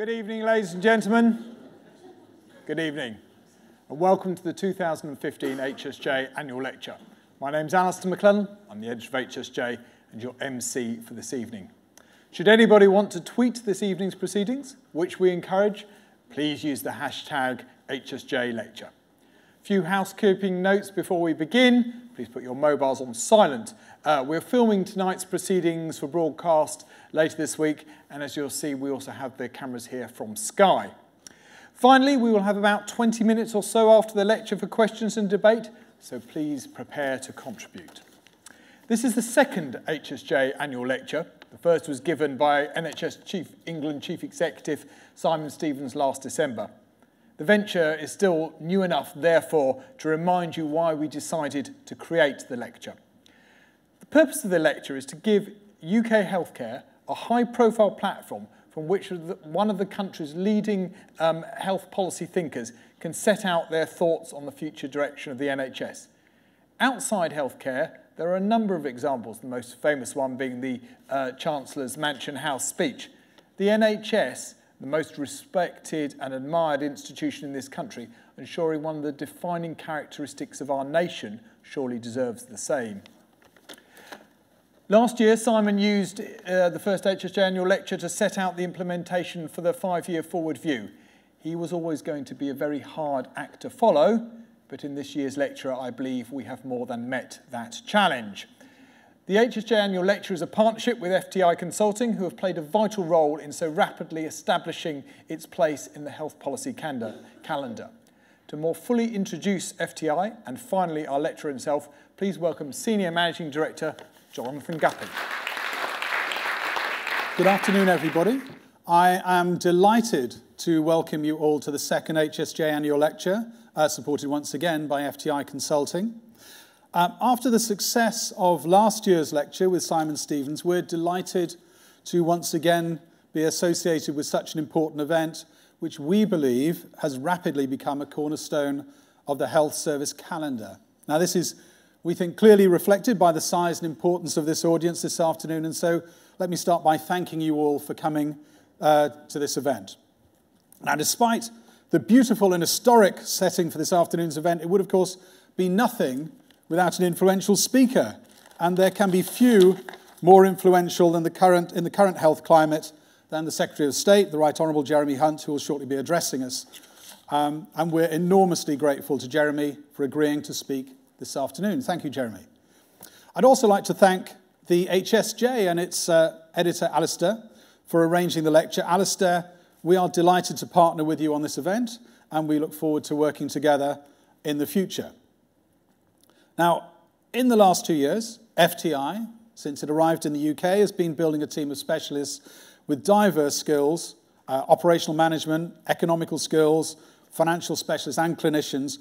Good evening, ladies and gentlemen. Good evening, and welcome to the 2015 HSJ Annual Lecture. My name's Alastair McLellan, I'm the editor of HSJ and your MC for this evening. Should anybody want to tweet this evening's proceedings, which we encourage, please use the hashtag HSJ Lecture. Few housekeeping notes before we begin. Please put your mobiles on silent. Uh, we're filming tonight's proceedings for broadcast later this week, and as you'll see, we also have the cameras here from Sky. Finally, we will have about 20 minutes or so after the lecture for questions and debate, so please prepare to contribute. This is the second HSJ annual lecture. The first was given by NHS Chief England Chief Executive Simon Stevens last December. The venture is still new enough, therefore, to remind you why we decided to create the lecture. The purpose of the lecture is to give UK healthcare a high-profile platform from which one of the country's leading um, health policy thinkers can set out their thoughts on the future direction of the NHS. Outside healthcare, there are a number of examples, the most famous one being the uh, Chancellor's Mansion House speech. The NHS the most respected and admired institution in this country, ensuring one of the defining characteristics of our nation surely deserves the same. Last year, Simon used uh, the first HSJ annual lecture to set out the implementation for the five-year forward view. He was always going to be a very hard act to follow, but in this year's lecture, I believe we have more than met that challenge. The HSJ Annual Lecture is a partnership with FTI Consulting, who have played a vital role in so rapidly establishing its place in the health policy calendar. To more fully introduce FTI, and finally our lecturer himself, please welcome Senior Managing Director, Jonathan Guppy. Good afternoon, everybody. I am delighted to welcome you all to the second HSJ Annual Lecture, uh, supported once again by FTI Consulting. Um, after the success of last year's lecture with Simon Stevens, we're delighted to once again be associated with such an important event, which we believe has rapidly become a cornerstone of the health service calendar. Now, this is, we think, clearly reflected by the size and importance of this audience this afternoon, and so let me start by thanking you all for coming uh, to this event. Now, despite the beautiful and historic setting for this afternoon's event, it would, of course, be nothing without an influential speaker. And there can be few more influential than the current, in the current health climate than the Secretary of State, the Right Honourable Jeremy Hunt, who will shortly be addressing us. Um, and we're enormously grateful to Jeremy for agreeing to speak this afternoon. Thank you, Jeremy. I'd also like to thank the HSJ and its uh, editor, Alastair, for arranging the lecture. Alastair, we are delighted to partner with you on this event, and we look forward to working together in the future. Now, in the last two years, FTI, since it arrived in the UK, has been building a team of specialists with diverse skills, uh, operational management, economical skills, financial specialists, and clinicians,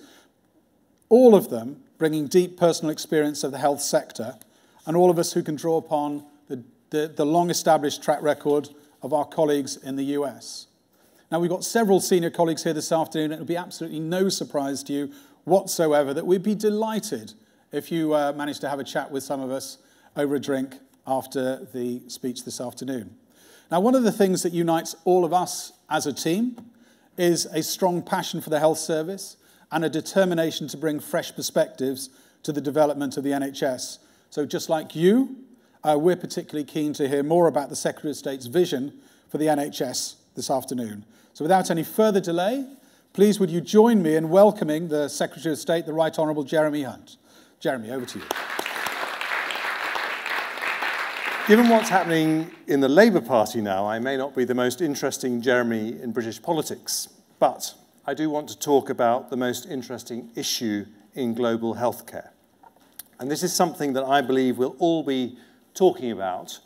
all of them bringing deep personal experience of the health sector, and all of us who can draw upon the, the, the long established track record of our colleagues in the US. Now, we've got several senior colleagues here this afternoon, and it'll be absolutely no surprise to you whatsoever that we'd be delighted if you uh, manage to have a chat with some of us over a drink after the speech this afternoon. Now, one of the things that unites all of us as a team is a strong passion for the health service and a determination to bring fresh perspectives to the development of the NHS. So, just like you, uh, we're particularly keen to hear more about the Secretary of State's vision for the NHS this afternoon. So, without any further delay, please would you join me in welcoming the Secretary of State, the Right Honourable Jeremy Hunt. Jeremy, over to you. Given what's happening in the Labour Party now, I may not be the most interesting Jeremy in British politics, but I do want to talk about the most interesting issue in global healthcare. And this is something that I believe we'll all be talking about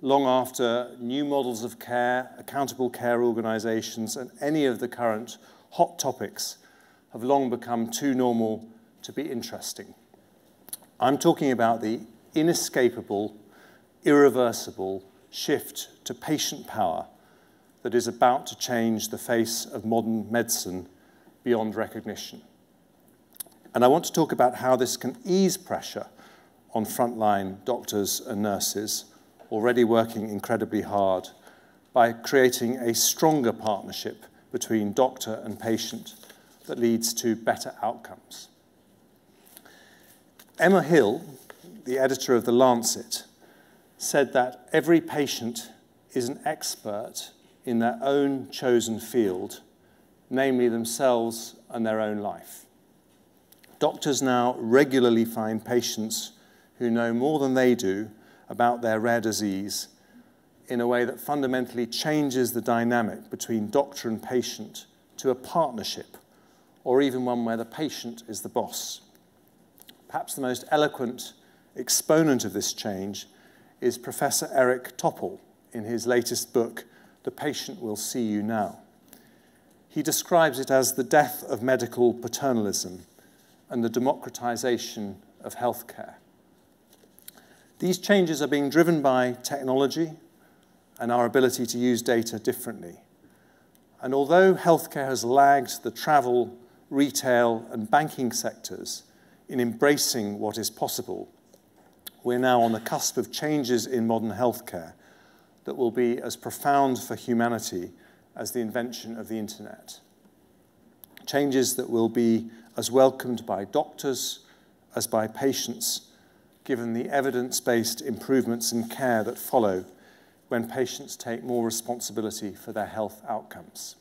long after new models of care, accountable care organisations, and any of the current hot topics have long become too normal to be interesting. I'm talking about the inescapable, irreversible shift to patient power that is about to change the face of modern medicine beyond recognition. And I want to talk about how this can ease pressure on frontline doctors and nurses already working incredibly hard by creating a stronger partnership between doctor and patient that leads to better outcomes. Emma Hill, the editor of The Lancet, said that every patient is an expert in their own chosen field, namely themselves and their own life. Doctors now regularly find patients who know more than they do about their rare disease in a way that fundamentally changes the dynamic between doctor and patient to a partnership, or even one where the patient is the boss. Perhaps the most eloquent exponent of this change is Professor Eric Topol in his latest book, The Patient Will See You Now. He describes it as the death of medical paternalism and the democratization of healthcare. These changes are being driven by technology and our ability to use data differently. And although healthcare has lagged the travel, retail, and banking sectors in embracing what is possible, we're now on the cusp of changes in modern healthcare that will be as profound for humanity as the invention of the internet. Changes that will be as welcomed by doctors as by patients, given the evidence-based improvements in care that follow when patients take more responsibility for their health outcomes.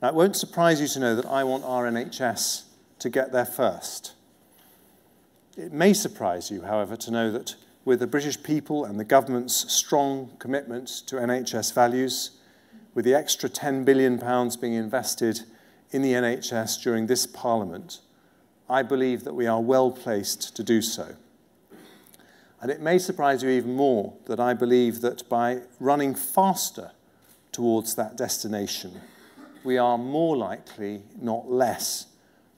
Now, it won't surprise you to know that I want our NHS to get there first. It may surprise you, however, to know that with the British people and the government's strong commitment to NHS values, with the extra £10 billion being invested in the NHS during this Parliament, I believe that we are well placed to do so. And it may surprise you even more that I believe that by running faster towards that destination, we are more likely, not less,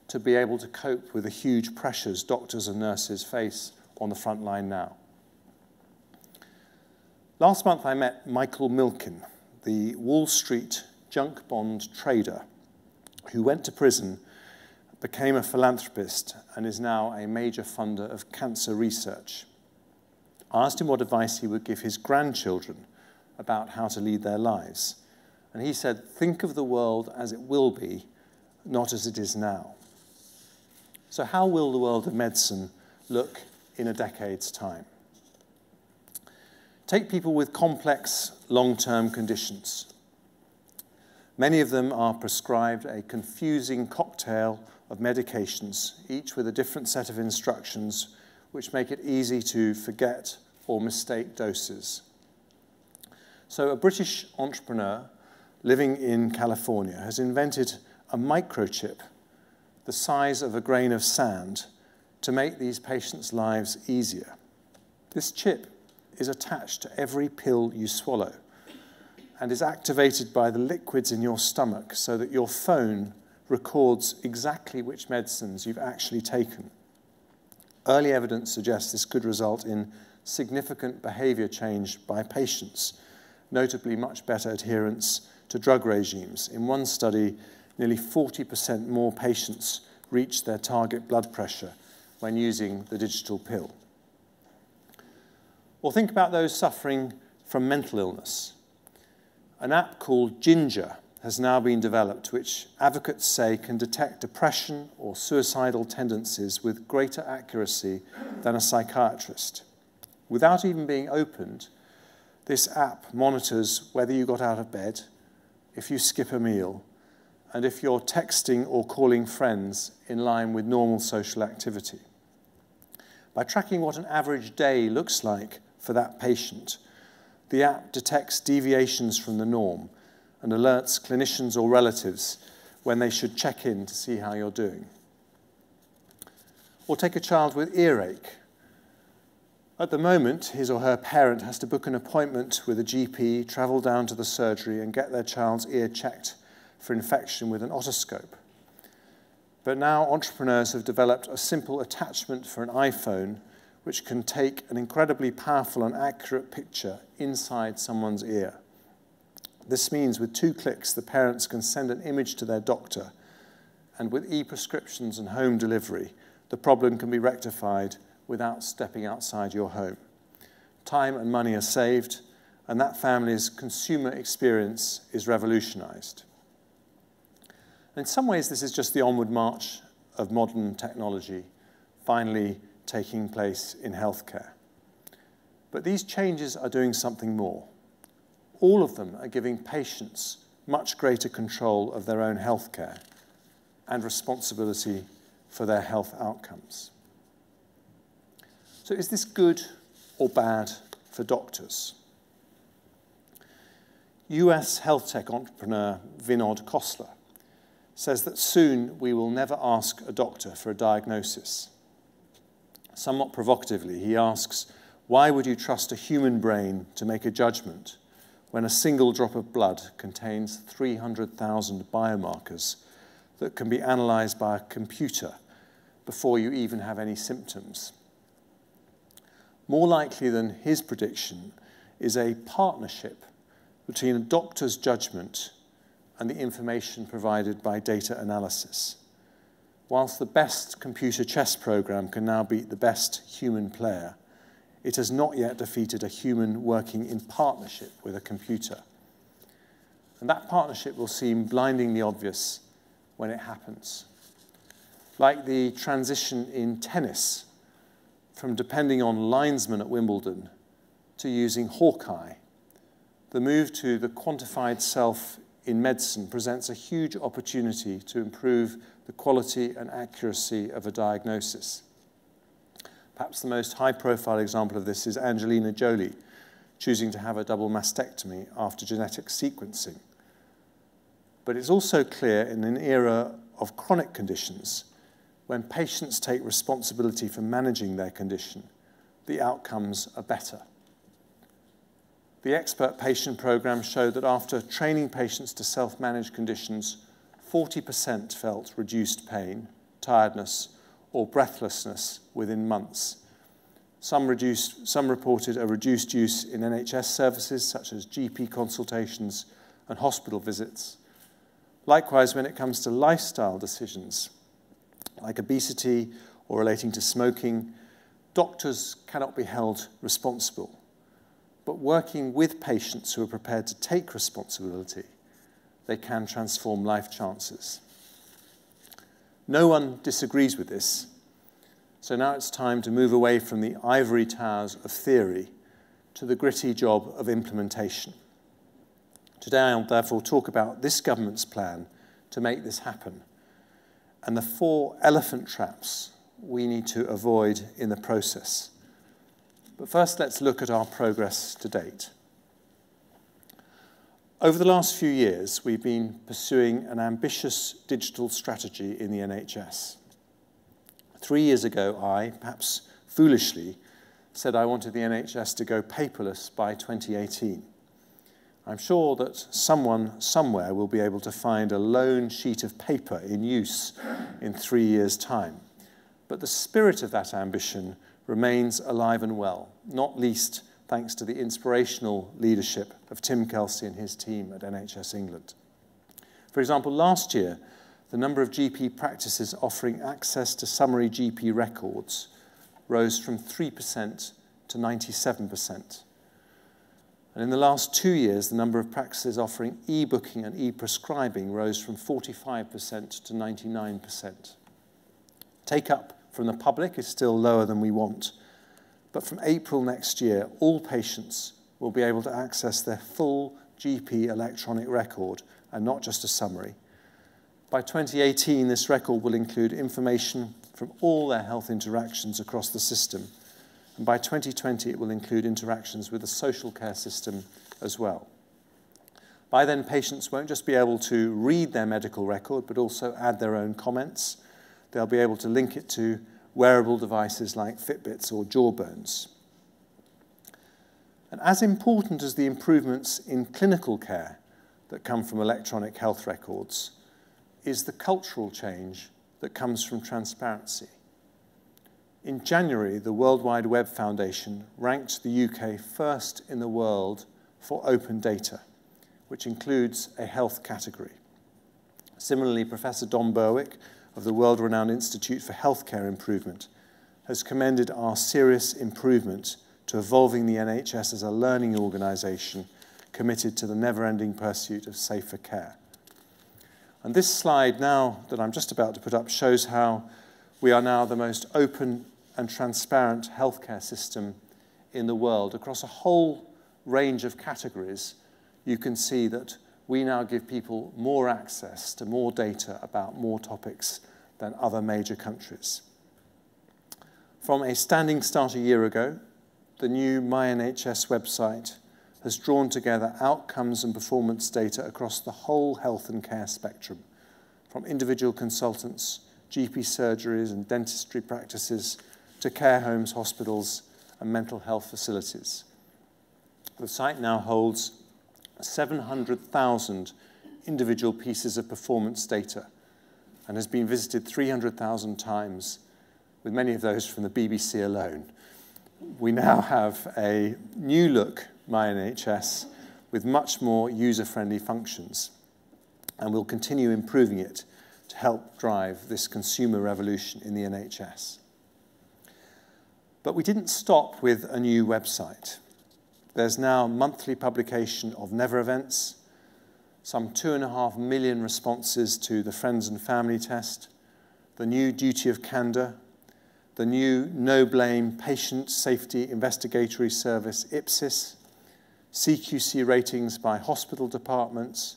to be able to cope with the huge pressures doctors and nurses face on the front line now. Last month I met Michael Milken, the Wall Street junk bond trader who went to prison, became a philanthropist, and is now a major funder of cancer research. I asked him what advice he would give his grandchildren about how to lead their lives. And he said, Think of the world as it will be, not as it is now. So, how will the world of medicine look in a decade's time? Take people with complex long term conditions. Many of them are prescribed a confusing cocktail of medications, each with a different set of instructions, which make it easy to forget or mistake doses. So, a British entrepreneur living in California has invented a microchip the size of a grain of sand to make these patients' lives easier. This chip is attached to every pill you swallow and is activated by the liquids in your stomach so that your phone records exactly which medicines you've actually taken. Early evidence suggests this could result in significant behavior change by patients, notably much better adherence to drug regimes. In one study, nearly 40% more patients reached their target blood pressure when using the digital pill. Or think about those suffering from mental illness. An app called Ginger has now been developed, which advocates say can detect depression or suicidal tendencies with greater accuracy than a psychiatrist. Without even being opened, this app monitors whether you got out of bed, if you skip a meal, and if you're texting or calling friends in line with normal social activity. By tracking what an average day looks like for that patient, the app detects deviations from the norm and alerts clinicians or relatives when they should check in to see how you're doing. Or take a child with earache at the moment, his or her parent has to book an appointment with a GP, travel down to the surgery, and get their child's ear checked for infection with an otoscope. But now entrepreneurs have developed a simple attachment for an iPhone which can take an incredibly powerful and accurate picture inside someone's ear. This means with two clicks, the parents can send an image to their doctor, and with e prescriptions and home delivery, the problem can be rectified without stepping outside your home. Time and money are saved, and that family's consumer experience is revolutionized. In some ways, this is just the onward march of modern technology finally taking place in healthcare. But these changes are doing something more. All of them are giving patients much greater control of their own healthcare and responsibility for their health outcomes. So, is this good or bad for doctors? US health tech entrepreneur Vinod Khosla says that soon we will never ask a doctor for a diagnosis. Somewhat provocatively, he asks, Why would you trust a human brain to make a judgment when a single drop of blood contains 300,000 biomarkers that can be analyzed by a computer before you even have any symptoms? More likely than his prediction is a partnership between a doctor's judgment and the information provided by data analysis. Whilst the best computer chess program can now beat the best human player, it has not yet defeated a human working in partnership with a computer. And that partnership will seem blindingly obvious when it happens. Like the transition in tennis from depending on linesmen at Wimbledon to using Hawkeye, the move to the quantified self in medicine presents a huge opportunity to improve the quality and accuracy of a diagnosis. Perhaps the most high profile example of this is Angelina Jolie choosing to have a double mastectomy after genetic sequencing. But it's also clear in an era of chronic conditions, when patients take responsibility for managing their condition, the outcomes are better. The expert patient program showed that after training patients to self manage conditions, 40% felt reduced pain, tiredness, or breathlessness within months. Some, reduced, some reported a reduced use in NHS services such as GP consultations and hospital visits. Likewise, when it comes to lifestyle decisions like obesity or relating to smoking, doctors cannot be held responsible but working with patients who are prepared to take responsibility, they can transform life chances. No one disagrees with this. So now it's time to move away from the ivory towers of theory to the gritty job of implementation. Today I'll therefore talk about this government's plan to make this happen and the four elephant traps we need to avoid in the process. But first, let's look at our progress to date. Over the last few years, we've been pursuing an ambitious digital strategy in the NHS. Three years ago, I, perhaps foolishly, said I wanted the NHS to go paperless by 2018. I'm sure that someone somewhere will be able to find a lone sheet of paper in use in three years' time. But the spirit of that ambition remains alive and well, not least thanks to the inspirational leadership of Tim Kelsey and his team at NHS England. For example, last year, the number of GP practices offering access to summary GP records rose from 3% to 97%. And in the last two years, the number of practices offering e-booking and e-prescribing rose from 45% to 99%. Take up from the public is still lower than we want. But from April next year, all patients will be able to access their full GP electronic record and not just a summary. By 2018, this record will include information from all their health interactions across the system. And by 2020, it will include interactions with the social care system as well. By then, patients won't just be able to read their medical record, but also add their own comments they'll be able to link it to wearable devices like Fitbits or Jawbones. And as important as the improvements in clinical care that come from electronic health records is the cultural change that comes from transparency. In January, the World Wide Web Foundation ranked the UK first in the world for open data, which includes a health category. Similarly, Professor Don Berwick of the world renowned Institute for Healthcare Improvement has commended our serious improvement to evolving the NHS as a learning organisation committed to the never-ending pursuit of safer care. And this slide now that I'm just about to put up shows how we are now the most open and transparent healthcare system in the world. Across a whole range of categories, you can see that we now give people more access to more data about more topics than other major countries. From a standing start a year ago, the new MyNHS website has drawn together outcomes and performance data across the whole health and care spectrum, from individual consultants, GP surgeries and dentistry practices, to care homes, hospitals, and mental health facilities. The site now holds 700,000 individual pieces of performance data and has been visited 300,000 times, with many of those from the BBC alone. We now have a new look MyNHS with much more user-friendly functions, and we'll continue improving it to help drive this consumer revolution in the NHS. But we didn't stop with a new website. There's now monthly publication of Never events, some two and a half million responses to the Friends and Family test, the new Duty of Candour, the new No Blame Patient Safety Investigatory Service, IPSIS, CQC ratings by hospital departments,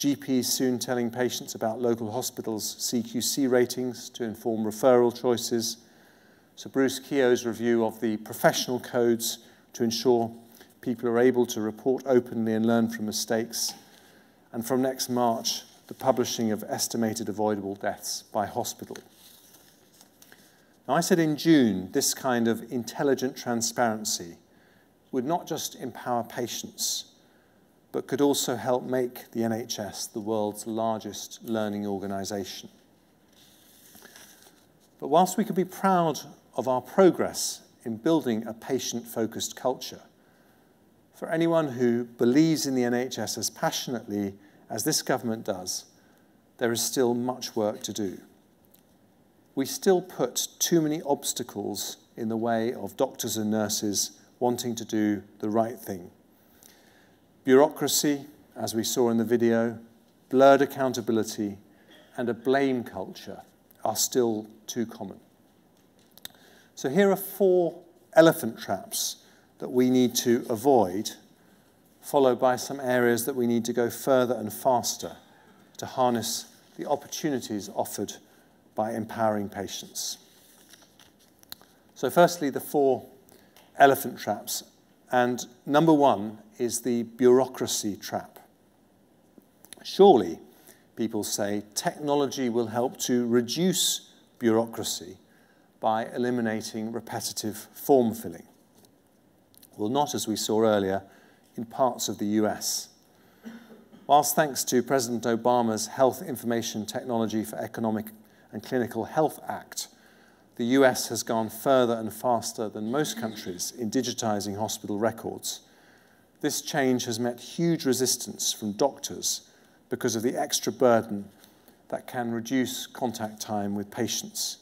GPs soon telling patients about local hospitals' CQC ratings to inform referral choices, Sir Bruce Keogh's review of the professional codes to ensure people are able to report openly and learn from mistakes, and from next March, the publishing of estimated avoidable deaths by hospital. Now, I said in June, this kind of intelligent transparency would not just empower patients, but could also help make the NHS the world's largest learning organisation. But whilst we can be proud of our progress in building a patient-focused culture, for anyone who believes in the NHS as passionately as this government does, there is still much work to do. We still put too many obstacles in the way of doctors and nurses wanting to do the right thing. Bureaucracy, as we saw in the video, blurred accountability, and a blame culture are still too common. So here are four elephant traps that we need to avoid, followed by some areas that we need to go further and faster to harness the opportunities offered by empowering patients. So firstly, the four elephant traps. And number one is the bureaucracy trap. Surely, people say, technology will help to reduce bureaucracy by eliminating repetitive form filling. Well, not as we saw earlier in parts of the US. Whilst thanks to President Obama's Health Information Technology for Economic and Clinical Health Act, the US has gone further and faster than most countries in digitizing hospital records. This change has met huge resistance from doctors because of the extra burden that can reduce contact time with patients.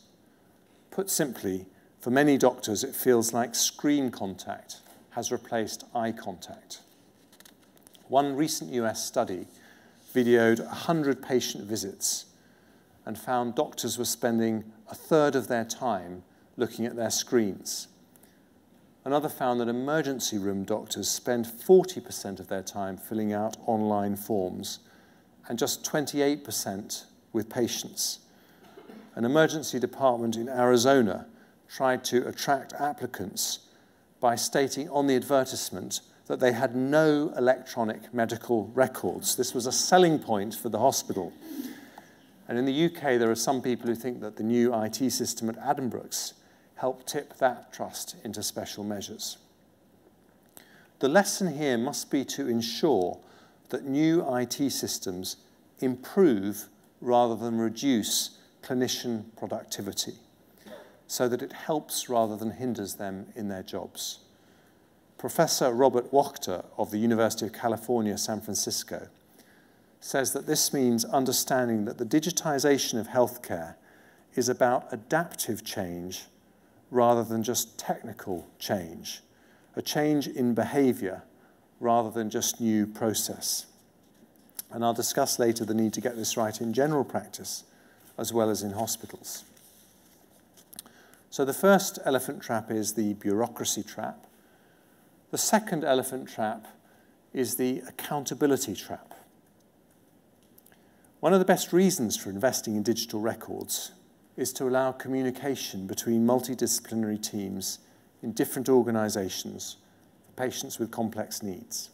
Put simply, for many doctors, it feels like screen contact has replaced eye contact. One recent US study videoed 100 patient visits and found doctors were spending a third of their time looking at their screens. Another found that emergency room doctors spend 40% of their time filling out online forms and just 28% with patients. An emergency department in Arizona tried to attract applicants by stating on the advertisement that they had no electronic medical records. This was a selling point for the hospital. And in the UK, there are some people who think that the new IT system at Addenbrooke's helped tip that trust into special measures. The lesson here must be to ensure that new IT systems improve rather than reduce clinician productivity so that it helps rather than hinders them in their jobs. Professor Robert Wachter of the University of California, San Francisco, says that this means understanding that the digitization of healthcare is about adaptive change rather than just technical change, a change in behaviour rather than just new process. And I'll discuss later the need to get this right in general practice as well as in hospitals. So the first elephant trap is the bureaucracy trap. The second elephant trap is the accountability trap. One of the best reasons for investing in digital records is to allow communication between multidisciplinary teams in different organisations for patients with complex needs.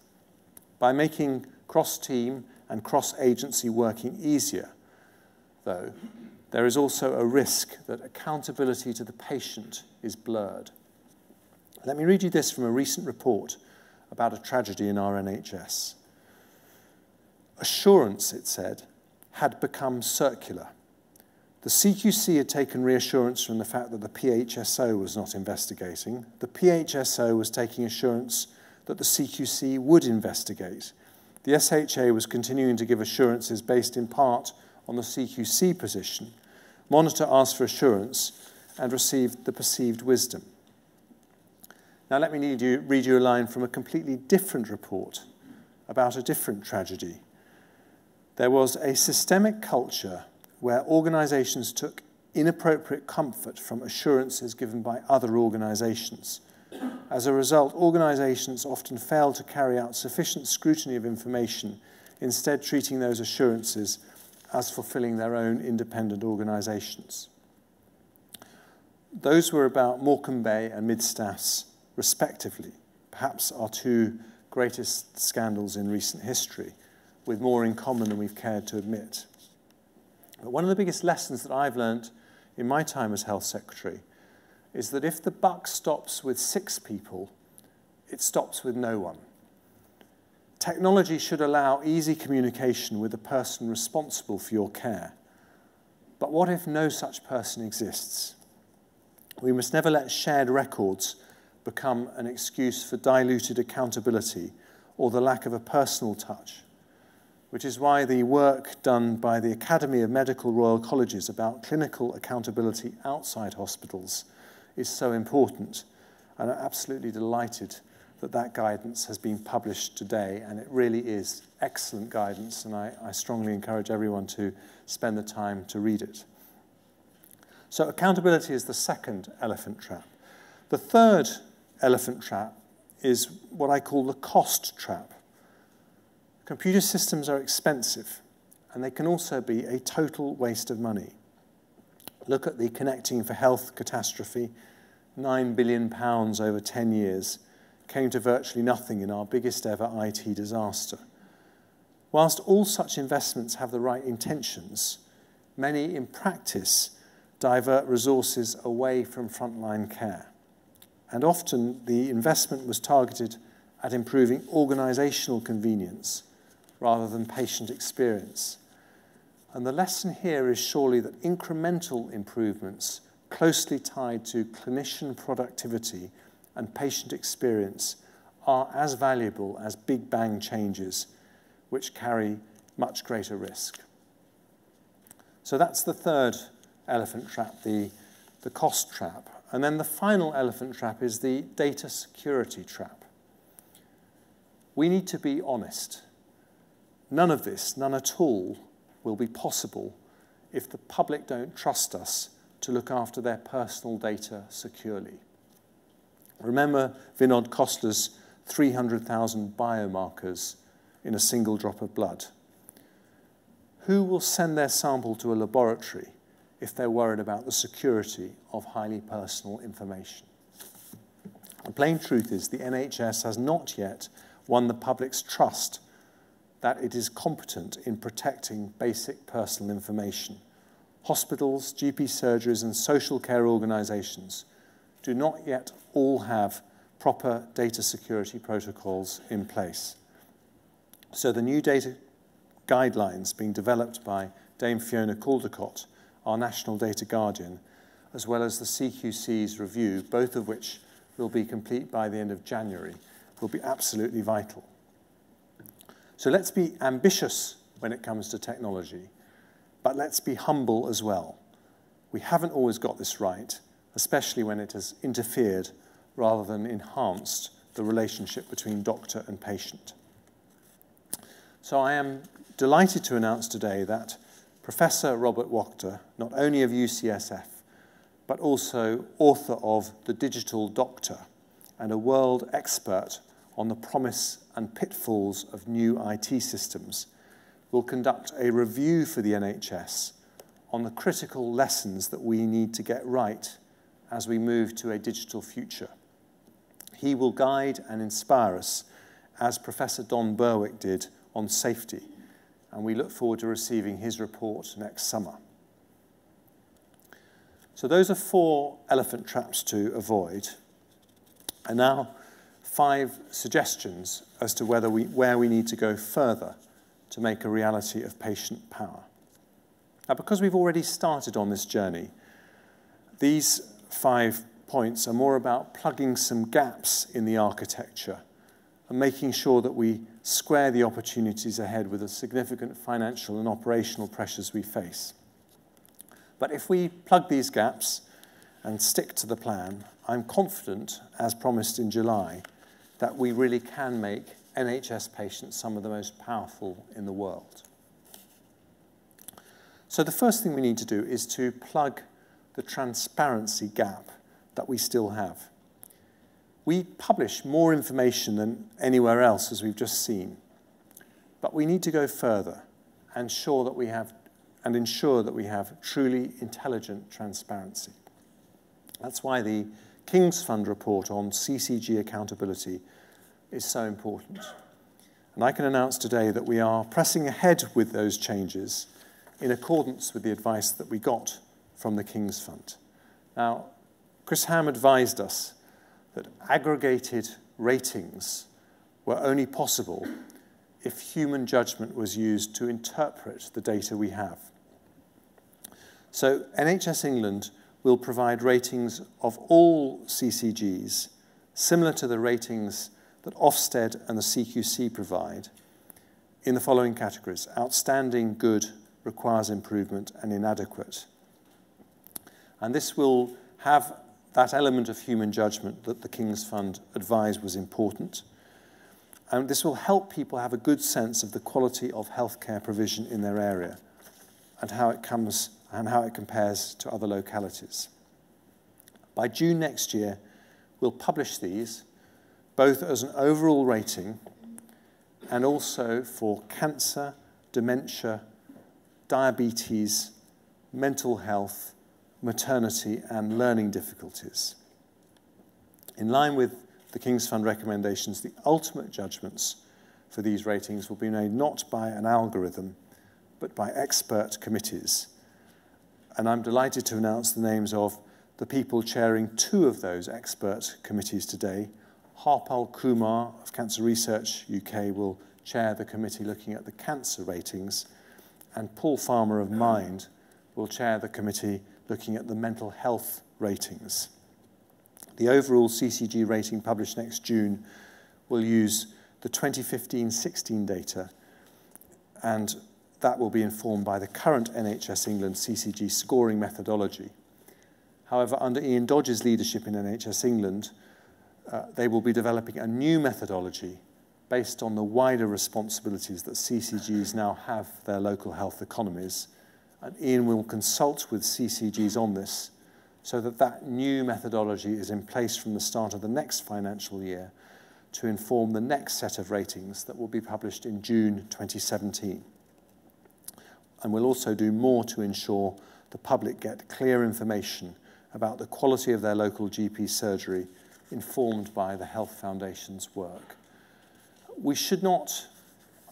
By making cross-team and cross-agency working easier, though, there is also a risk that accountability to the patient is blurred. Let me read you this from a recent report about a tragedy in our NHS. Assurance, it said, had become circular. The CQC had taken reassurance from the fact that the PHSO was not investigating. The PHSO was taking assurance that the CQC would investigate. The SHA was continuing to give assurances based in part on the CQC position. Monitor asked for assurance and received the perceived wisdom. Now let me you, read you a line from a completely different report about a different tragedy. There was a systemic culture where organizations took inappropriate comfort from assurances given by other organizations. As a result, organizations often failed to carry out sufficient scrutiny of information, instead treating those assurances as fulfilling their own independent organizations. Those were about Morecambe Bay and Mid-Staffs respectively, perhaps our two greatest scandals in recent history, with more in common than we've cared to admit. But one of the biggest lessons that I've learned in my time as Health Secretary is that if the buck stops with six people, it stops with no one. Technology should allow easy communication with the person responsible for your care. But what if no such person exists? We must never let shared records become an excuse for diluted accountability or the lack of a personal touch, which is why the work done by the Academy of Medical Royal Colleges about clinical accountability outside hospitals is so important. And I'm absolutely delighted that that guidance has been published today, and it really is excellent guidance, and I, I strongly encourage everyone to spend the time to read it. So accountability is the second elephant trap. The third elephant trap is what I call the cost trap. Computer systems are expensive, and they can also be a total waste of money. Look at the Connecting for Health catastrophe, £9 billion over 10 years, came to virtually nothing in our biggest ever IT disaster. Whilst all such investments have the right intentions, many in practice divert resources away from frontline care and often the investment was targeted at improving organizational convenience rather than patient experience. And the lesson here is surely that incremental improvements closely tied to clinician productivity and patient experience are as valuable as big bang changes, which carry much greater risk. So that's the third elephant trap, the, the cost trap. And then the final elephant trap is the data security trap. We need to be honest. None of this, none at all, will be possible if the public don't trust us to look after their personal data securely. Remember Vinod Khosla's 300,000 biomarkers in a single drop of blood. Who will send their sample to a laboratory if they're worried about the security of highly personal information. The plain truth is the NHS has not yet won the public's trust that it is competent in protecting basic personal information. Hospitals, GP surgeries and social care organisations do not yet all have proper data security protocols in place. So the new data guidelines being developed by Dame Fiona Caldicott, our National Data Guardian, as well as the CQC's review, both of which will be complete by the end of January, will be absolutely vital. So let's be ambitious when it comes to technology, but let's be humble as well. We haven't always got this right, especially when it has interfered rather than enhanced the relationship between doctor and patient. So I am delighted to announce today that Professor Robert Wachter, not only of UCSF, but also author of The Digital Doctor and a world expert on the promise and pitfalls of new IT systems, will conduct a review for the NHS on the critical lessons that we need to get right as we move to a digital future. He will guide and inspire us, as Professor Don Berwick did on safety, and we look forward to receiving his report next summer. So those are four elephant traps to avoid. And now five suggestions as to whether we, where we need to go further to make a reality of patient power. Now, because we've already started on this journey, these five points are more about plugging some gaps in the architecture and making sure that we square the opportunities ahead with the significant financial and operational pressures we face. But if we plug these gaps and stick to the plan, I'm confident, as promised in July, that we really can make NHS patients some of the most powerful in the world. So the first thing we need to do is to plug the transparency gap that we still have. We publish more information than anywhere else, as we've just seen, but we need to go further and ensure that we have, and ensure that we have truly intelligent transparency. That's why the King's Fund report on CCG accountability is so important. And I can announce today that we are pressing ahead with those changes in accordance with the advice that we got from the King's Fund. Now, Chris Ham advised us that aggregated ratings were only possible if human judgment was used to interpret the data we have. So NHS England will provide ratings of all CCGs similar to the ratings that Ofsted and the CQC provide in the following categories outstanding, good, requires improvement, and inadequate. And this will have that element of human judgment that the King's Fund advised was important. And this will help people have a good sense of the quality of healthcare provision in their area and how it comes and how it compares to other localities. By June next year, we'll publish these both as an overall rating and also for cancer, dementia, diabetes, mental health, maternity, and learning difficulties. In line with the King's Fund recommendations, the ultimate judgments for these ratings will be made not by an algorithm, but by expert committees. And I'm delighted to announce the names of the people chairing two of those expert committees today. Harpal Kumar of Cancer Research UK will chair the committee looking at the cancer ratings, and Paul Farmer of Mind will chair the committee looking at the mental health ratings. The overall CCG rating published next June will use the 2015-16 data and that will be informed by the current NHS England CCG scoring methodology. However, under Ian Dodge's leadership in NHS England, uh, they will be developing a new methodology based on the wider responsibilities that CCGs now have for their local health economies. and Ian will consult with CCGs on this so that that new methodology is in place from the start of the next financial year to inform the next set of ratings that will be published in June 2017. And we'll also do more to ensure the public get clear information about the quality of their local GP surgery informed by the Health Foundation's work. We should not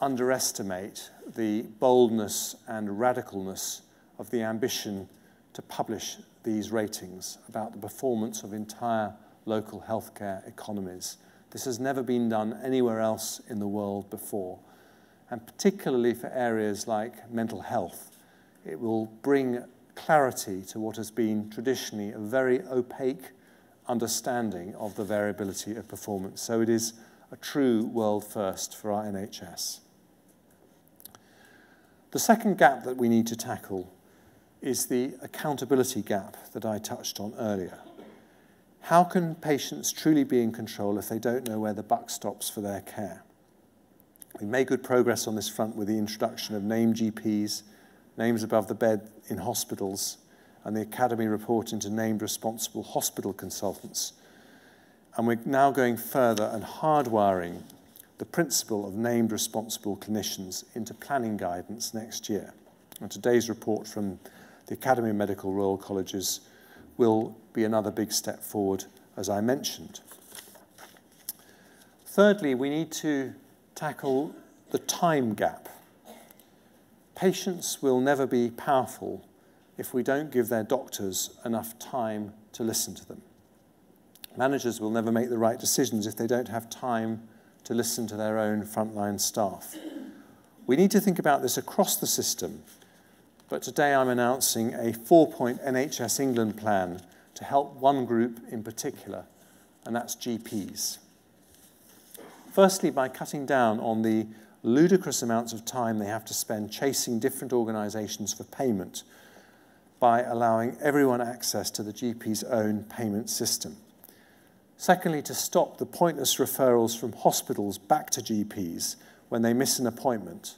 underestimate the boldness and radicalness of the ambition to publish these ratings about the performance of entire local healthcare economies. This has never been done anywhere else in the world before, and particularly for areas like mental health. It will bring clarity to what has been traditionally a very opaque understanding of the variability of performance. So it is a true world first for our NHS. The second gap that we need to tackle is the accountability gap that I touched on earlier. How can patients truly be in control if they don't know where the buck stops for their care? We made good progress on this front with the introduction of named GPs, names above the bed in hospitals, and the Academy report into named responsible hospital consultants. And we're now going further and hardwiring the principle of named responsible clinicians into planning guidance next year. And today's report from the Academy of Medical Royal Colleges will be another big step forward, as I mentioned. Thirdly, we need to tackle the time gap. Patients will never be powerful if we don't give their doctors enough time to listen to them. Managers will never make the right decisions if they don't have time to listen to their own frontline staff. We need to think about this across the system, but today I'm announcing a four-point NHS England plan to help one group in particular, and that's GPs. Firstly, by cutting down on the ludicrous amounts of time they have to spend chasing different organisations for payment by allowing everyone access to the GP's own payment system. Secondly, to stop the pointless referrals from hospitals back to GPs when they miss an appointment,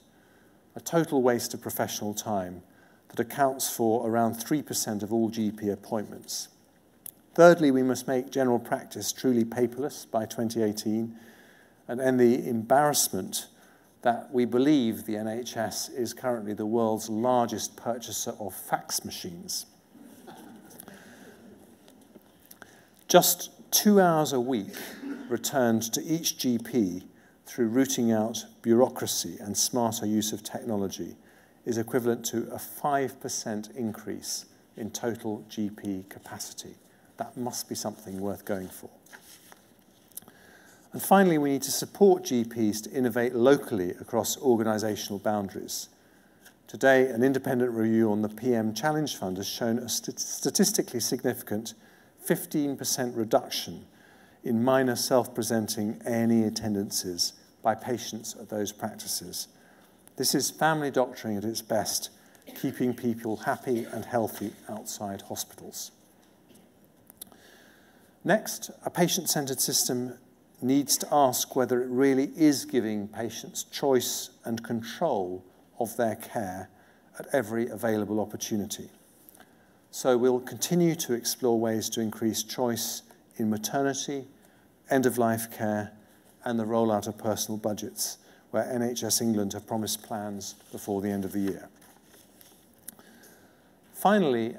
a total waste of professional time that accounts for around 3% of all GP appointments. Thirdly, we must make general practice truly paperless by 2018 and end the embarrassment that we believe the NHS is currently the world's largest purchaser of fax machines. Just two hours a week returned to each GP through rooting out bureaucracy and smarter use of technology is equivalent to a 5% increase in total GP capacity. That must be something worth going for. And finally, we need to support GPs to innovate locally across organisational boundaries. Today, an independent review on the PM Challenge Fund has shown a st statistically significant 15% reduction in minor self-presenting A&E attendances by patients at those practices. This is family doctoring at its best, keeping people happy and healthy outside hospitals. Next, a patient-centred system needs to ask whether it really is giving patients choice and control of their care at every available opportunity. So we'll continue to explore ways to increase choice in maternity, end-of-life care, and the rollout of personal budgets, where NHS England have promised plans before the end of the year. Finally,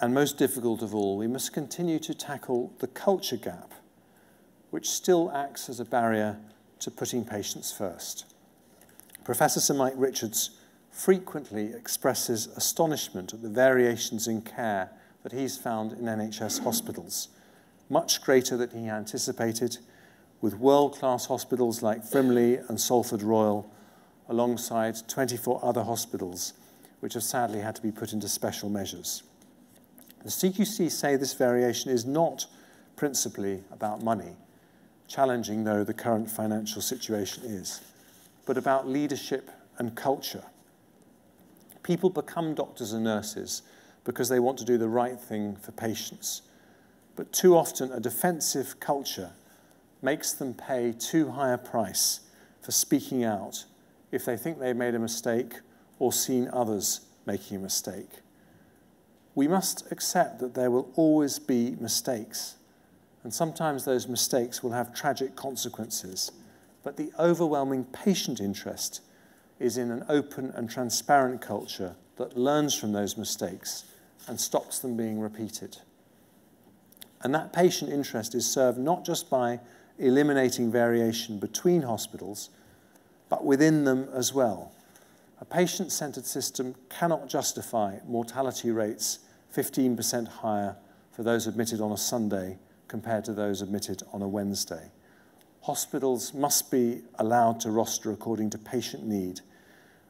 and most difficult of all, we must continue to tackle the culture gap, which still acts as a barrier to putting patients first. Professor Sir Mike Richards frequently expresses astonishment at the variations in care that he's found in NHS hospitals, much greater than he anticipated, with world-class hospitals like Frimley and Salford Royal, alongside 24 other hospitals, which have sadly had to be put into special measures. The CQC say this variation is not principally about money, challenging though the current financial situation is, but about leadership and culture. People become doctors and nurses because they want to do the right thing for patients. But too often, a defensive culture makes them pay too high a price for speaking out if they think they've made a mistake or seen others making a mistake we must accept that there will always be mistakes. And sometimes those mistakes will have tragic consequences. But the overwhelming patient interest is in an open and transparent culture that learns from those mistakes and stops them being repeated. And that patient interest is served not just by eliminating variation between hospitals, but within them as well. A patient-centred system cannot justify mortality rates 15% higher for those admitted on a Sunday compared to those admitted on a Wednesday. Hospitals must be allowed to roster according to patient need.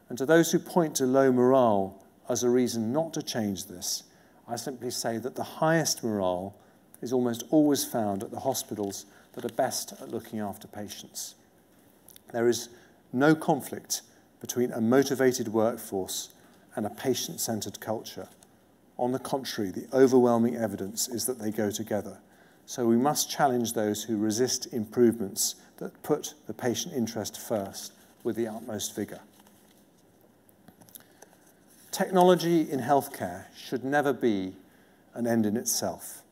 And to those who point to low morale as a reason not to change this, I simply say that the highest morale is almost always found at the hospitals that are best at looking after patients. There is no conflict between a motivated workforce and a patient-centred culture. On the contrary, the overwhelming evidence is that they go together. So we must challenge those who resist improvements that put the patient interest first with the utmost vigour. Technology in healthcare should never be an end in itself.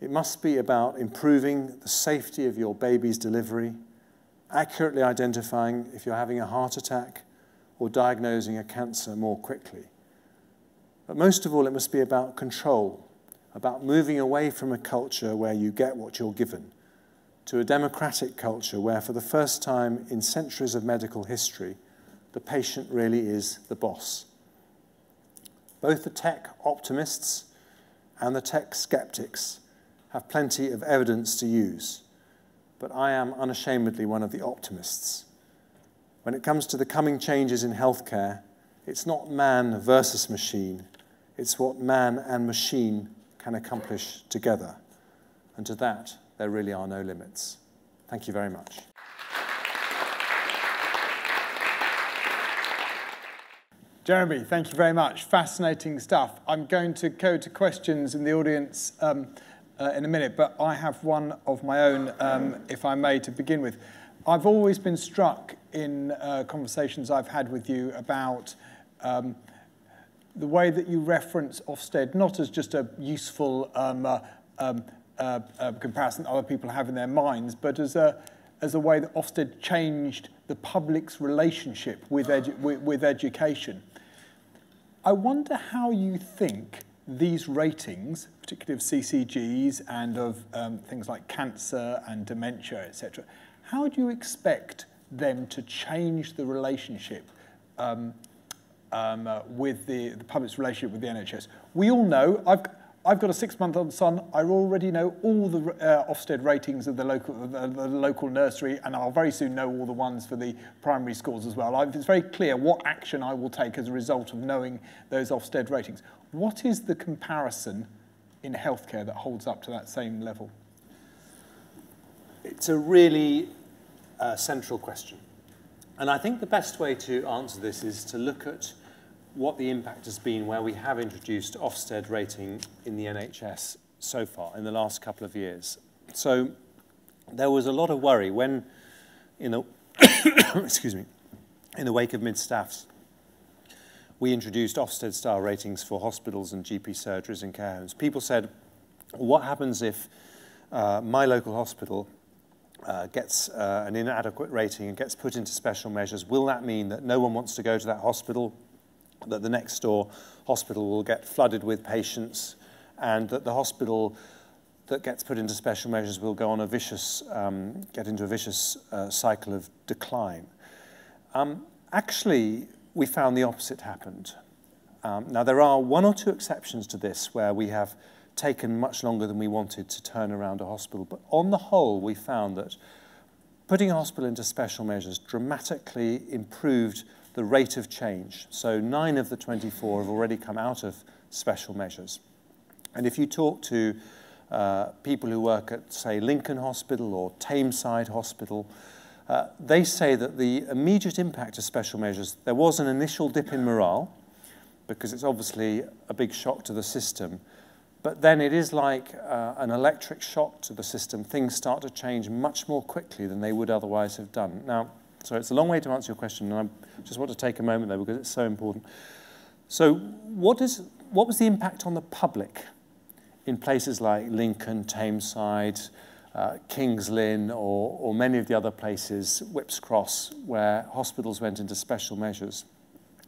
It must be about improving the safety of your baby's delivery, accurately identifying if you're having a heart attack, or diagnosing a cancer more quickly. But most of all, it must be about control, about moving away from a culture where you get what you're given to a democratic culture where, for the first time in centuries of medical history, the patient really is the boss. Both the tech optimists and the tech skeptics have plenty of evidence to use, but I am unashamedly one of the optimists. When it comes to the coming changes in healthcare, it's not man versus machine, it's what man and machine can accomplish together. And to that, there really are no limits. Thank you very much. Jeremy, thank you very much. Fascinating stuff. I'm going to go to questions in the audience um, uh, in a minute, but I have one of my own, um, if I may, to begin with. I've always been struck in uh, conversations I've had with you about um, the way that you reference Ofsted, not as just a useful um, uh, um, uh, uh, comparison that other people have in their minds, but as a, as a way that Ofsted changed the public's relationship with, edu with, with education. I wonder how you think these ratings, particularly of CCGs and of um, things like cancer and dementia, etc., how do you expect them to change the relationship um, um, uh, with the, the public's relationship with the NHS? We all know, I've, I've got a six-month-old son. I already know all the uh, Ofsted ratings of the local, the, the local nursery, and I'll very soon know all the ones for the primary schools as well. I've, it's very clear what action I will take as a result of knowing those Ofsted ratings. What is the comparison in healthcare that holds up to that same level? It's a really uh, central question. And I think the best way to answer this is to look at what the impact has been where we have introduced Ofsted rating in the NHS so far in the last couple of years. So there was a lot of worry when, in the, excuse me, in the wake of mid-staffs, we introduced Ofsted star ratings for hospitals and GP surgeries and care homes. People said, what happens if uh, my local hospital uh, gets uh, an inadequate rating and gets put into special measures? Will that mean that no one wants to go to that hospital that the next door hospital will get flooded with patients and that the hospital that gets put into special measures will go on a vicious, um, get into a vicious uh, cycle of decline. Um, actually, we found the opposite happened. Um, now, there are one or two exceptions to this where we have taken much longer than we wanted to turn around a hospital, but on the whole, we found that putting a hospital into special measures dramatically improved the rate of change. So nine of the 24 have already come out of special measures. And if you talk to uh, people who work at, say, Lincoln Hospital or Tameside Hospital, uh, they say that the immediate impact of special measures, there was an initial dip in morale, because it's obviously a big shock to the system, but then it is like uh, an electric shock to the system. Things start to change much more quickly than they would otherwise have done. Now, so it's a long way to answer your question, and I just want to take a moment there because it's so important. So what, is, what was the impact on the public in places like Lincoln, Tameside, uh, Kings Lynn, or, or many of the other places, Whipps Cross, where hospitals went into special measures?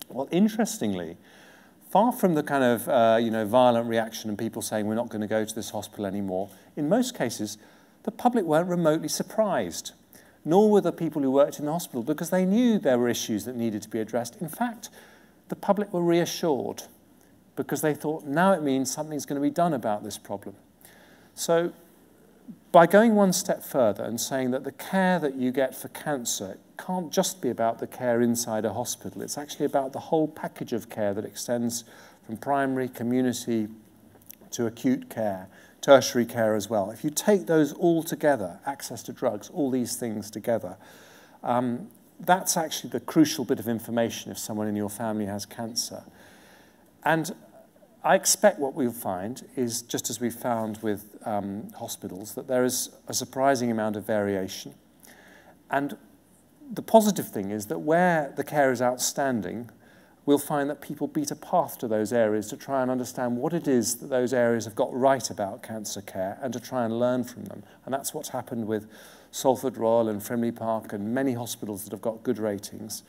Well, interestingly, far from the kind of uh, you know, violent reaction and people saying we're not going to go to this hospital anymore, in most cases, the public weren't remotely surprised nor were the people who worked in the hospital because they knew there were issues that needed to be addressed. In fact, the public were reassured because they thought now it means something's going to be done about this problem. So by going one step further and saying that the care that you get for cancer can't just be about the care inside a hospital, it's actually about the whole package of care that extends from primary, community to acute care tertiary care as well. If you take those all together, access to drugs, all these things together, um, that's actually the crucial bit of information if someone in your family has cancer. And I expect what we'll find is, just as we found with um, hospitals, that there is a surprising amount of variation. And the positive thing is that where the care is outstanding, we'll find that people beat a path to those areas to try and understand what it is that those areas have got right about cancer care and to try and learn from them. And that's what's happened with Salford Royal and Frimley Park and many hospitals that have got good ratings.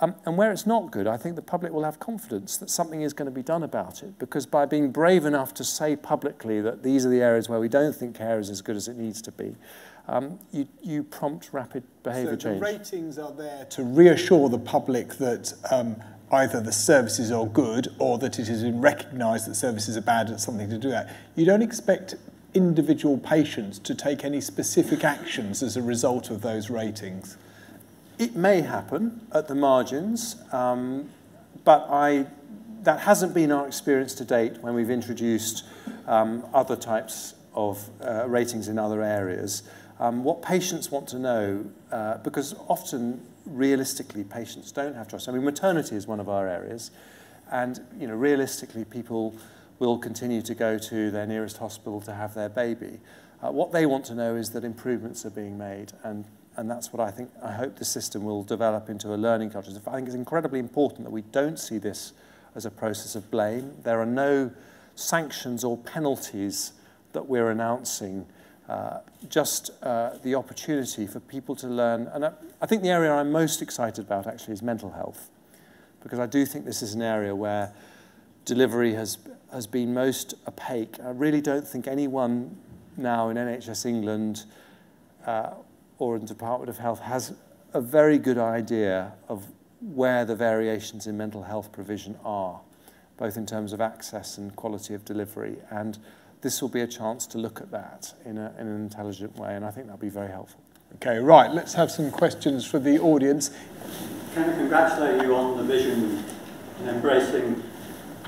Um, and where it's not good, I think the public will have confidence that something is going to be done about it because by being brave enough to say publicly that these are the areas where we don't think care is as good as it needs to be, um, you, you prompt rapid behaviour so change. the ratings are there to reassure the public that um, either the services are good or that it has been recognised that services are bad and something to do that. You don't expect individual patients to take any specific actions as a result of those ratings. It may happen at the margins, um, but I, that hasn't been our experience to date when we've introduced um, other types of uh, ratings in other areas. Um, what patients want to know, uh, because often realistically, patients don't have choice. I mean, maternity is one of our areas, and you know, realistically, people will continue to go to their nearest hospital to have their baby. Uh, what they want to know is that improvements are being made, and and that's what I think. I hope the system will develop into a learning culture. I think it's incredibly important that we don't see this as a process of blame. There are no sanctions or penalties that we're announcing. Uh, just uh, the opportunity for people to learn. And uh, I think the area I'm most excited about actually is mental health, because I do think this is an area where delivery has, has been most opaque. I really don't think anyone now in NHS England uh, or in the Department of Health has a very good idea of where the variations in mental health provision are, both in terms of access and quality of delivery. And this will be a chance to look at that in, a, in an intelligent way, and I think that'll be very helpful. Okay, right, let's have some questions for the audience. Can I congratulate you on the vision in embracing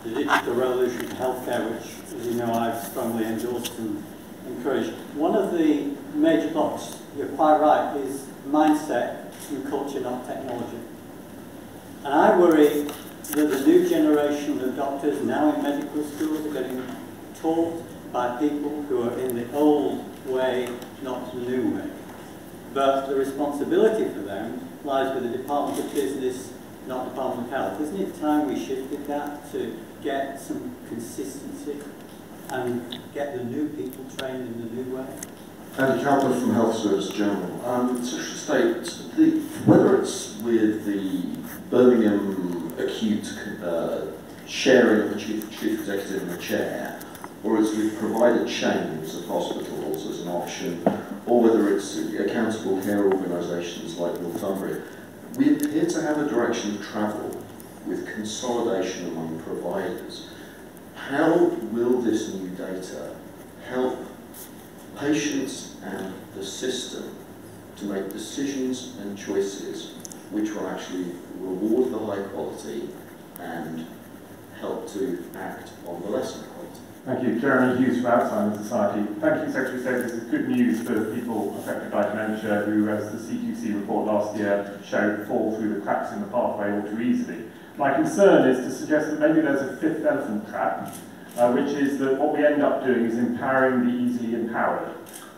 the digital revolution for healthcare, which, as you know, I've strongly endorsed and encouraged. One of the major blocks, you're quite right, is mindset and culture, not technology. And I worry that the new generation of doctors now in medical schools are getting taught by people who are in the old way, not the new way. But the responsibility for them lies with the Department of Business, not Department of Health. Isn't it time we shifted that to get some consistency and get the new people trained in the new way? Andy Calder from Health Service Journal. Um, Secretary State, the, whether it's with the Birmingham acute uh, sharing of the chief, chief executive in the chair, or as we've provided chains of hospitals as an option, or whether it's accountable care organisations like Northumbria, we appear to have a direction of travel with consolidation among providers. How will this new data help patients and the system to make decisions and choices which will actually reward the high quality and help to act on the less high quality? Thank you. Jeremy Hughes from Alzheimer's Society. Thank you, Secretary State. This is good news for people affected by dementia who, as the CQC report last year showed, fall through the cracks in the pathway all too easily. My concern is to suggest that maybe there's a fifth elephant trap, uh, which is that what we end up doing is empowering the easily empowered.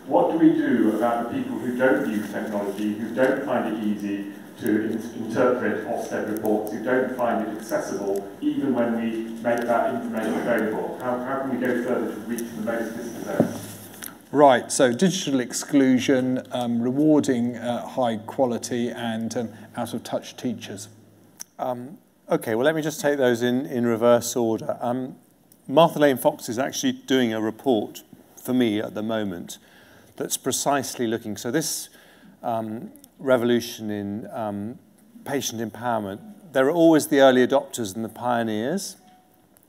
What do we do about the people who don't use technology, who don't find it easy, to in interpret Ofsted reports who don't find it accessible, even when we make that information available? How, how can we go further to reach the most dispossessed? Right, so digital exclusion, um, rewarding uh, high quality and um, out of touch teachers. Um, okay, well, let me just take those in, in reverse order. Um, Martha Lane Fox is actually doing a report for me at the moment that's precisely looking. So, this um, revolution in um, patient empowerment, there are always the early adopters and the pioneers,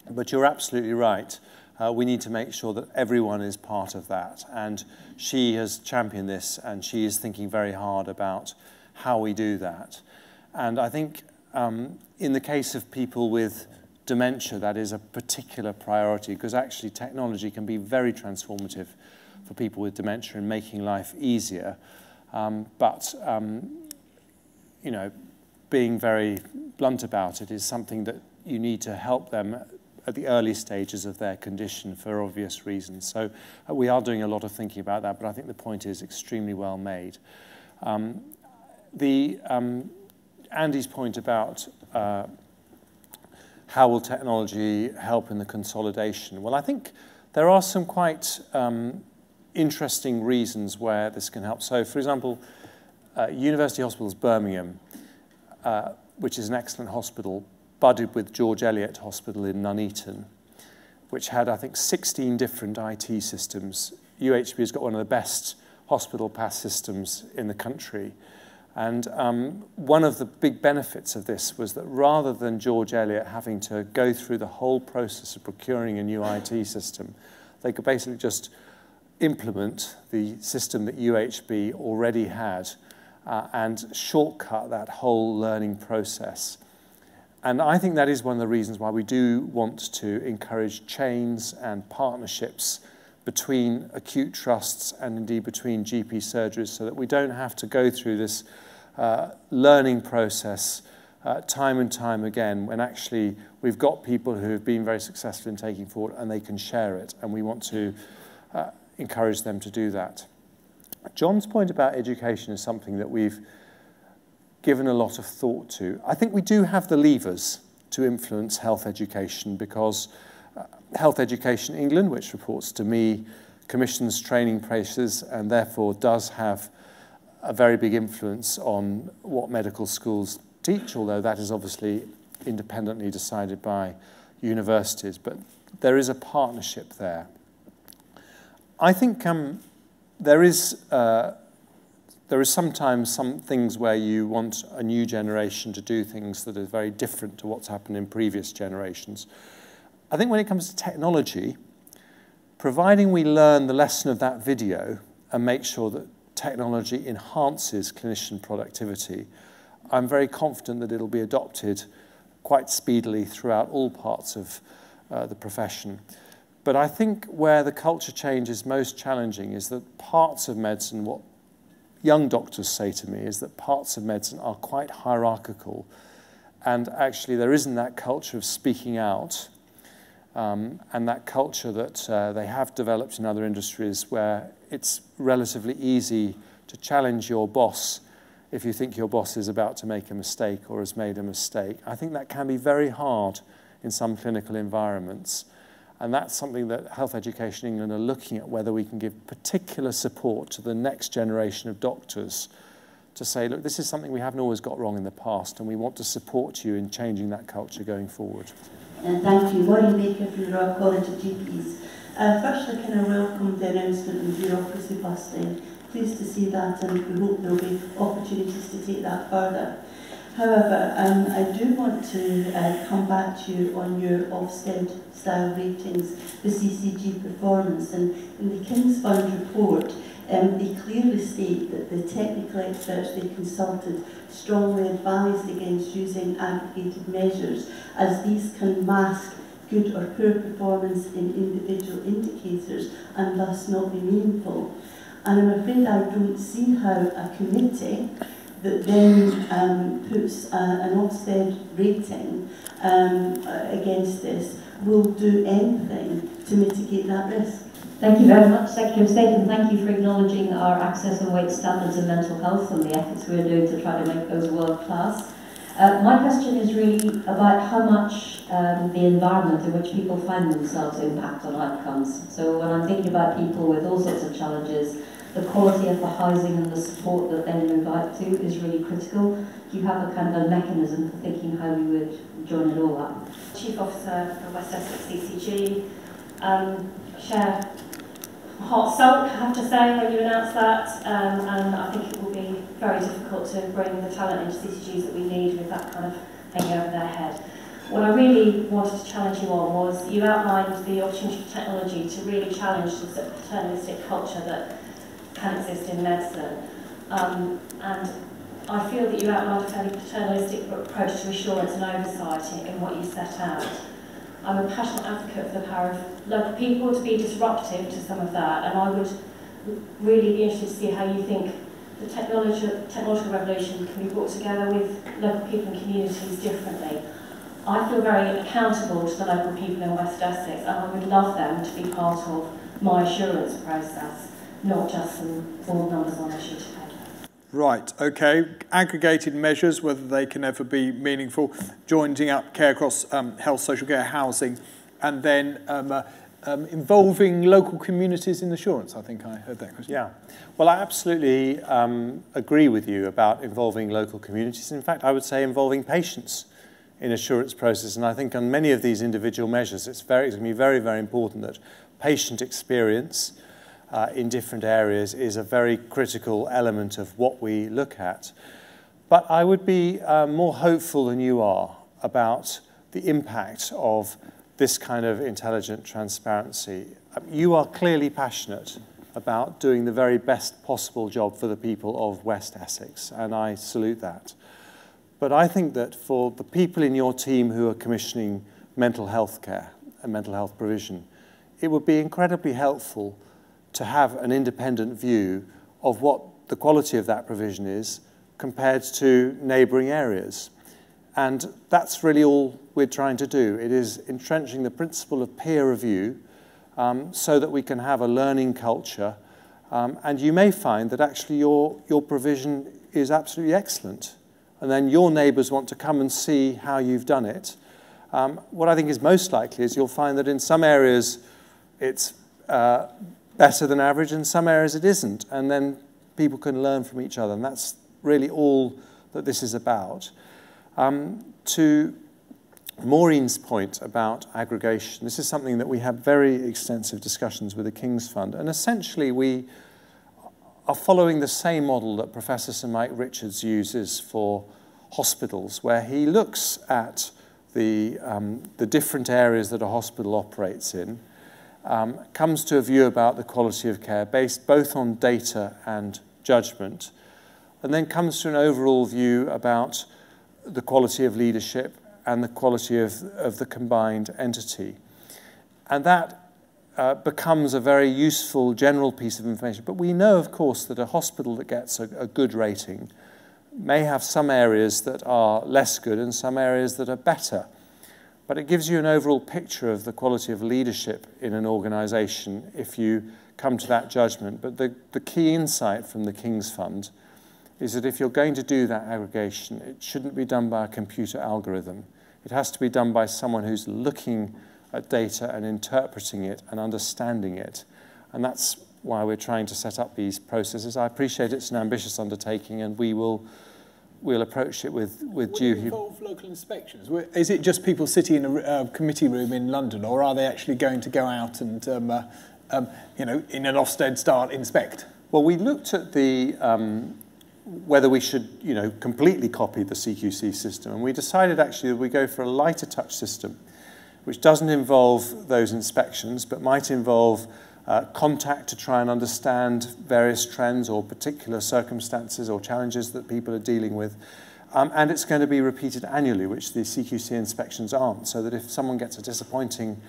but you're absolutely right. Uh, we need to make sure that everyone is part of that. And she has championed this, and she is thinking very hard about how we do that. And I think um, in the case of people with dementia, that is a particular priority because actually technology can be very transformative for people with dementia in making life easier. Um, but, um, you know, being very blunt about it is something that you need to help them at the early stages of their condition for obvious reasons. So uh, we are doing a lot of thinking about that, but I think the point is extremely well made. Um, the um, Andy's point about uh, how will technology help in the consolidation? Well, I think there are some quite um, interesting reasons where this can help. So, for example, uh, University Hospitals Birmingham, uh, which is an excellent hospital, budded with George Eliot Hospital in Nuneaton, which had, I think, 16 different IT systems. UHB has got one of the best hospital PAS systems in the country. And um, one of the big benefits of this was that rather than George Eliot having to go through the whole process of procuring a new IT system, they could basically just implement the system that UHB already had uh, and shortcut that whole learning process. And I think that is one of the reasons why we do want to encourage chains and partnerships between acute trusts and indeed between GP surgeries so that we don't have to go through this uh, learning process uh, time and time again when actually we've got people who have been very successful in taking forward and they can share it and we want to uh, encourage them to do that. John's point about education is something that we've given a lot of thought to. I think we do have the levers to influence health education because uh, Health Education England, which reports to me, commissions training places and therefore does have a very big influence on what medical schools teach, although that is obviously independently decided by universities. But there is a partnership there. I think um, there is uh, there is sometimes some things where you want a new generation to do things that are very different to what's happened in previous generations. I think when it comes to technology, providing we learn the lesson of that video and make sure that technology enhances clinician productivity, I'm very confident that it'll be adopted quite speedily throughout all parts of uh, the profession. But I think where the culture change is most challenging is that parts of medicine, what young doctors say to me is that parts of medicine are quite hierarchical and actually there isn't that culture of speaking out um, and that culture that uh, they have developed in other industries where it's relatively easy to challenge your boss if you think your boss is about to make a mistake or has made a mistake. I think that can be very hard in some clinical environments. And that's something that Health Education England are looking at, whether we can give particular support to the next generation of doctors to say, look, this is something we haven't always got wrong in the past, and we want to support you in changing that culture going forward. And thank you. Maureen Baker from the Royal College of GPs. Uh, firstly, can I welcome the announcement of bureaucracy busting? Pleased to see that, and we hope there will be opportunities to take that further. However, um, I do want to uh, come back to you on your Ofsted style ratings, the CCG performance. And in the King's Fund report, um, they clearly state that the technical experts they consulted strongly advised against using aggregated measures as these can mask good or poor performance in individual indicators and thus not be meaningful. And I'm afraid I don't see how a committee that then um, puts uh, an Ofsted rating um, uh, against this, will do anything to mitigate that risk. Thank you very much, Secretary of State, and thank you for acknowledging our access and weight standards in mental health and the efforts we're doing to try to make those world class. Uh, my question is really about how much um, the environment in which people find themselves impact on outcomes. So when I'm thinking about people with all sorts of challenges, the quality of the housing and the support that they move out to is really critical. Do you have a kind of a mechanism for thinking how we would join it all up? Chief Officer for West Essex CCG, um, share hot sunk, I have to say, when you announce that, um, and I think it will be very difficult to bring the talent into CCGs that we need with that kind of hanging over their head. What I really wanted to challenge you on was you outlined the opportunity for technology to really challenge the sort paternalistic culture that can exist in medicine. Um, and I feel that you outlined a fairly paternalistic approach to assurance and oversight in, in what you set out. I'm a passionate advocate for the power of local people to be disruptive to some of that, and I would really be interested to see how you think the technology, technological revolution can be brought together with local people and communities differently. I feel very accountable to the local people in West Essex and I would love them to be part of my assurance process, not just some board numbers on a sheet of paper. Right, okay. Aggregated measures, whether they can ever be meaningful, joining up care across um, health, social care, housing, and then um, uh, um, involving local communities in assurance. I think I heard that question. Yeah. Well, I absolutely um, agree with you about involving local communities. In fact, I would say involving patients in assurance process. And I think on many of these individual measures, it's, very, it's going to be very, very important that patient experience uh, in different areas is a very critical element of what we look at. But I would be uh, more hopeful than you are about the impact of this kind of intelligent transparency. Um, you are clearly passionate about doing the very best possible job for the people of West Essex, and I salute that. But I think that for the people in your team who are commissioning mental health care and mental health provision, it would be incredibly helpful to have an independent view of what the quality of that provision is compared to neighbouring areas. And that's really all we're trying to do. It is entrenching the principle of peer review um, so that we can have a learning culture. Um, and you may find that actually your, your provision is absolutely excellent. And then your neighbours want to come and see how you've done it. Um, what I think is most likely is you'll find that in some areas it's uh, better than average, in some areas it isn't. And then people can learn from each other. And that's really all that this is about. Um, to Maureen's point about aggregation, this is something that we have very extensive discussions with the King's Fund. And essentially, we are following the same model that Professor Sir Mike Richards uses for hospitals, where he looks at the, um, the different areas that a hospital operates in, um, comes to a view about the quality of care based both on data and judgment, and then comes to an overall view about the quality of leadership and the quality of, of the combined entity. And that uh, becomes a very useful general piece of information. But we know, of course, that a hospital that gets a, a good rating may have some areas that are less good and some areas that are better. But it gives you an overall picture of the quality of leadership in an organization if you come to that judgment. But the, the key insight from the King's Fund is that if you're going to do that aggregation, it shouldn't be done by a computer algorithm. It has to be done by someone who's looking at data and interpreting it and understanding it. And that's why we're trying to set up these processes. I appreciate it's an ambitious undertaking and we will we'll approach it with, with Would due... Involve local inspections? Is it just people sitting in a uh, committee room in London, or are they actually going to go out and, um, uh, um, you know, in an Ofsted style inspect? Well, we looked at the... Um, whether we should, you know, completely copy the CQC system. And we decided actually that we go for a lighter touch system, which doesn't involve those inspections, but might involve uh, contact to try and understand various trends or particular circumstances or challenges that people are dealing with. Um, and it's going to be repeated annually, which the CQC inspections aren't, so that if someone gets a disappointing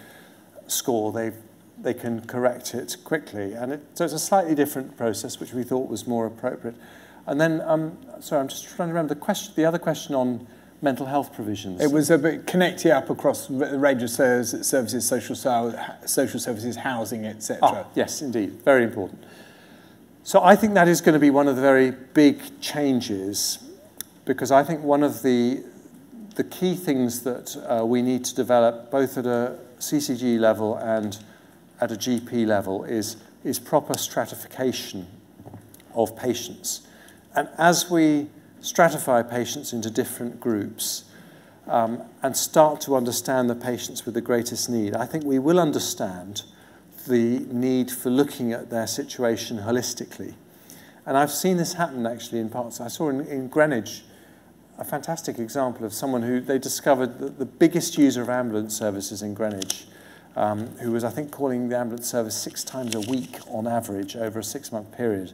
score, they they can correct it quickly. And it, so it's a slightly different process, which we thought was more appropriate. And then, um, sorry, I'm just trying to remember the question. The other question on mental health provisions. It was a bit connecting up across the range of services, social, social services, housing, etc. Ah, yes, indeed, very important. So I think that is going to be one of the very big changes, because I think one of the the key things that uh, we need to develop, both at a CCG level and at a GP level, is is proper stratification of patients. And as we stratify patients into different groups um, and start to understand the patients with the greatest need, I think we will understand the need for looking at their situation holistically. And I've seen this happen actually in parts. I saw in, in Greenwich a fantastic example of someone who they discovered that the biggest user of ambulance services in Greenwich, um, who was, I think, calling the ambulance service six times a week on average over a six month period,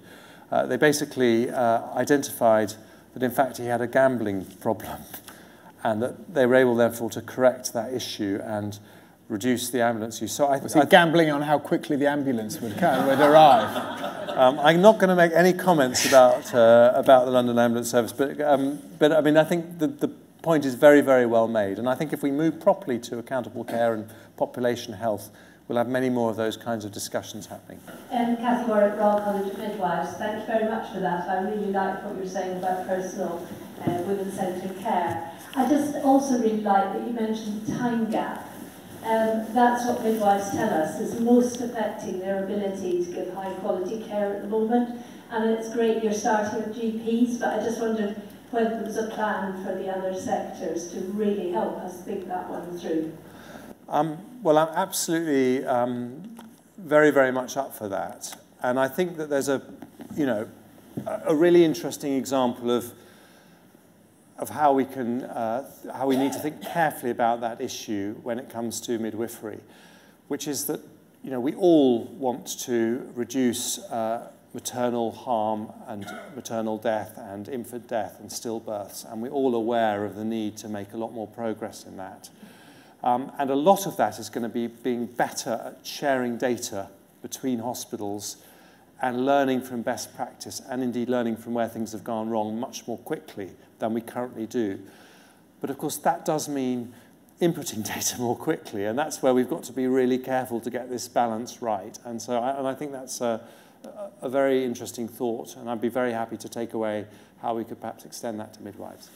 uh, they basically uh, identified that in fact he had a gambling problem and that they were able therefore to correct that issue and reduce the ambulance use. So I, was he I, gambling on how quickly the ambulance would come, would arrive? Um, I'm not going to make any comments about uh, about the London Ambulance Service, but um, but I mean I think the, the point is very very well made, and I think if we move properly to accountable care and population health, we'll have many more of those kinds of discussions happening. Um, Cathy Warwick, Royal College of Midwives, thank you very much for that. I really liked what you were saying about personal uh, women-centred care. I just also really like that you mentioned the time gap. Um, that's what midwives tell us, is most affecting their ability to give high-quality care at the moment. And it's great you're starting with GPs, but I just wondered whether there was a plan for the other sectors to really help us think that one through. Um, well, I'm absolutely um, very, very much up for that. And I think that there's a, you know, a really interesting example of, of how we can, uh, how we need to think carefully about that issue when it comes to midwifery, which is that, you know, we all want to reduce uh, maternal harm and maternal death and infant death and stillbirths, and we're all aware of the need to make a lot more progress in that. Um, and a lot of that is going to be being better at sharing data between hospitals and learning from best practice and indeed learning from where things have gone wrong much more quickly than we currently do. But of course, that does mean inputting data more quickly, and that's where we've got to be really careful to get this balance right. And so I, and I think that's a, a very interesting thought, and I'd be very happy to take away how we could perhaps extend that to midwives.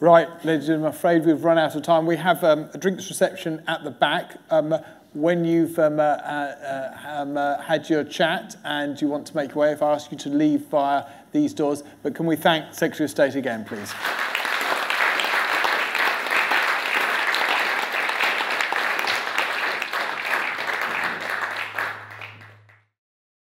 Right, ladies and I'm afraid we've run out of time. We have um, a drinks reception at the back. Um, when you've um, uh, uh, um, uh, had your chat and you want to make your way, if I ask you to leave via these doors, but can we thank Secretary of State again, please?